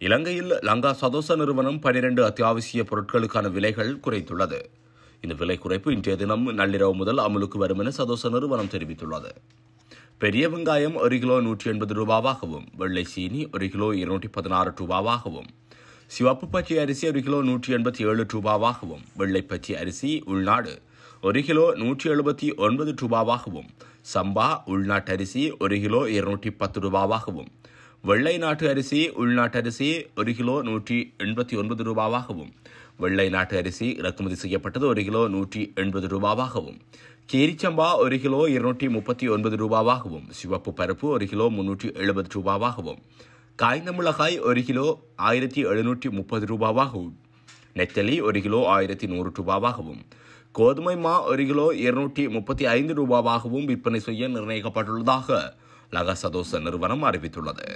இலங்கையில் லங்கா சதோச நிறுவனம் பனிரெண்டு அத்தியாவசிய பொருட்களுக்கான விலைகள் குறைத்துள்ளது இந்த விலை குறைப்பு இன்றைய தினம் நள்ளிரவு முதல் அமலுக்கு வரும் என சதோச நிறுவனம் தெரிவித்துள்ளது. பெரிய வெங்காயம் ஒரு கிலோ நூற்றி எண்பது ரூபாவாகவும் வெள்ளை சீனி ஒரு கிலோ இருநூற்றி பதினாறு ரூபாவாகவும் சிவப்பு பச்சை அரிசி ஒரு கிலோ நூற்றி எண்பத்தி ஏழு ரூபாவாகவும் வெள்ளை பச்சை அரிசி உள்நாடு ஒரு கிலோ நூற்றி எழுபத்தி ஒன்பது ரூபாவாகவும் சம்பா உள்நாட்டு அரிசி ஒரு கிலோ இருநூற்றி பத்து ரூபாவாகவும் வெள்ளை நாட்டு அரிசி உள்நாட்டு அரிசி ஒரு கிலோ நூற்றி எண்பத்தி ஒன்பது ரூபாவாகவும் வெள்ளை நாட்டு அரிசி இறக்குமதி செய்யப்பட்டது ஒரு கிலோ நூற்றி எண்பது ரூபாவாகவும் கேரிச்சம்பா ஒரு கிலோ இருநூற்றி முப்பத்தி ஒன்பது ரூபாவாகவும் சிவப்பு பருப்பு ஒரு கிலோ முன்னூற்றி எழுபது ரூபாவாகவும் காய்ந்த மிளகாய் ஒரு கிலோ ஆயிரத்தி எழுநூற்றி முப்பது ரூபாவாகவும் நெத்தலி ஒரு கிலோ ஆயிரத்தி நூறு ரூபாவாகவும் கோதுமை மா ஒரு கிலோ இருநூற்றி முப்பத்தி ஐந்து ரூபாவாகவும் விற்பனை செய்ய நிர்ணயிக்கப்பட்டுள்ளதாக லகசதோச நிறுவனம் அறிவித்துள்ளது.